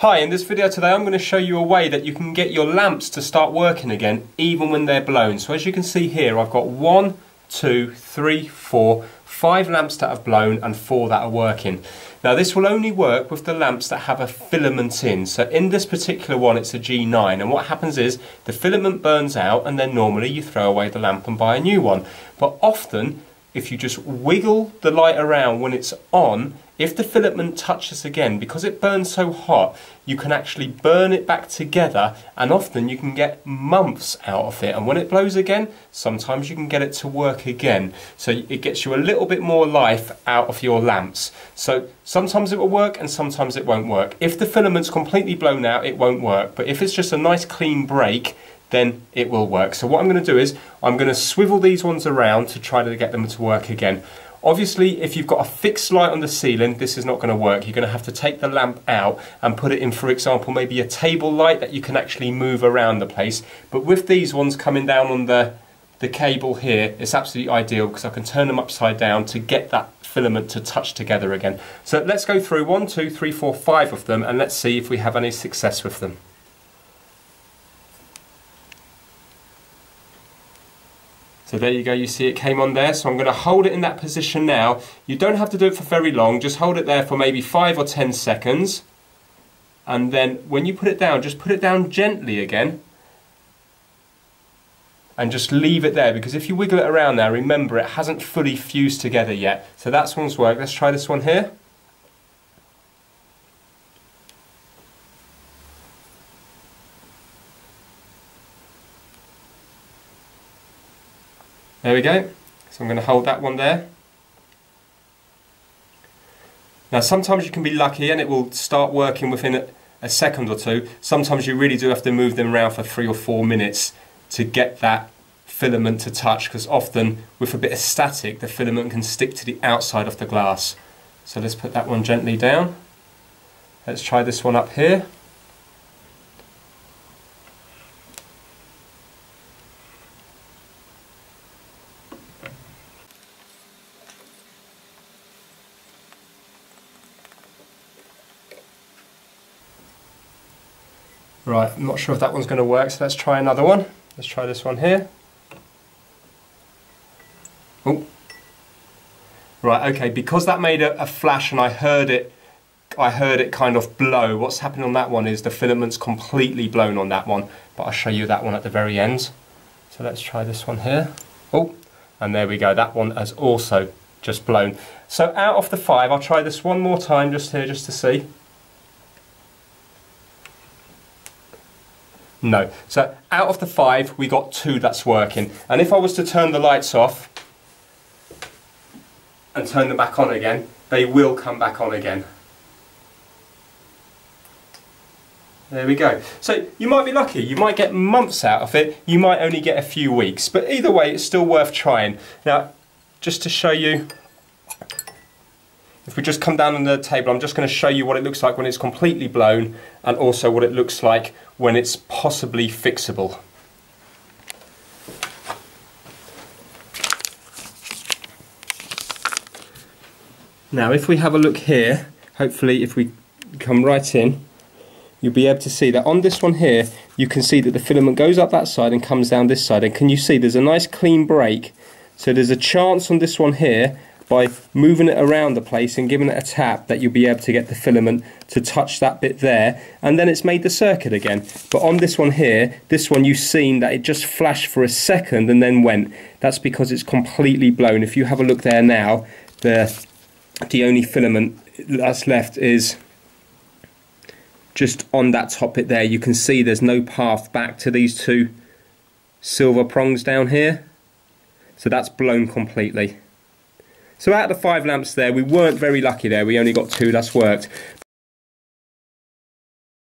Hi, in this video today I'm going to show you a way that you can get your lamps to start working again even when they're blown. So as you can see here I've got one, two, three, four, five lamps that have blown and four that are working. Now this will only work with the lamps that have a filament in. So in this particular one it's a G9 and what happens is the filament burns out and then normally you throw away the lamp and buy a new one. But often if you just wiggle the light around when it's on, if the filament touches again, because it burns so hot, you can actually burn it back together and often you can get months out of it. And when it blows again, sometimes you can get it to work again. So it gets you a little bit more life out of your lamps. So sometimes it will work and sometimes it won't work. If the filament's completely blown out, it won't work. But if it's just a nice clean break, then it will work. So what I'm going to do is I'm going to swivel these ones around to try to get them to work again. Obviously, if you've got a fixed light on the ceiling, this is not going to work. You're going to have to take the lamp out and put it in, for example, maybe a table light that you can actually move around the place. But with these ones coming down on the, the cable here, it's absolutely ideal because I can turn them upside down to get that filament to touch together again. So let's go through one, two, three, four, five of them and let's see if we have any success with them. So there you go, you see it came on there. So I'm going to hold it in that position now. You don't have to do it for very long, just hold it there for maybe 5 or 10 seconds. And then when you put it down, just put it down gently again. And just leave it there, because if you wiggle it around now, remember it hasn't fully fused together yet. So that's one's work. Let's try this one here. There we go. So I'm going to hold that one there. Now sometimes you can be lucky and it will start working within a, a, second or two. Sometimes you really do have to move them around for three or four minutes to get that filament to touch because often with a bit of static the filament can stick to the outside of the glass. So let's put that one gently down. Let's try this one up here. Right, I'm not sure if that one's going to work, so let's try another one. Let's try this one here. Oh. Right, okay, because that made a, a, flash and I heard it I heard it kind of blow. What's happened on that one is the filament's completely blown on that one, but I'll show you that one at the very end. So let's try this one here. Oh, and there we go, that one has also just blown. So out of the five, I'll try this one more time just here just to see. No. So out of the five, we got two that's working. And if I was to turn the lights off and turn them back on again, they will come back on again. There we go. So you might be lucky, you might get months out of it, you might only get a few weeks, but either way it's still worth trying. Now, just to show you if we just come down on the table, I'm just going to show you what it looks like when it's completely blown and also what it looks like when it's possibly fixable. Now if we have a look here, hopefully if we come right in, you'll be able to see that on this one here, you can see that the filament goes up that side and comes down this side. And can you see there's a nice clean break. So there's a chance on this one here by moving it around the place and giving it a tap that you'll be able to get the filament to touch that bit there. And then it's made the circuit again. But on this one here this one you've seen that it just flashed for a second and then went. That's because it's completely blown. If you have a look there now the the only filament that's left is just on that top bit there. You can see there's no path back to these two silver prongs down here. So that's blown completely so out of the five lamps there, we weren't very lucky there. We only got two, that's worked.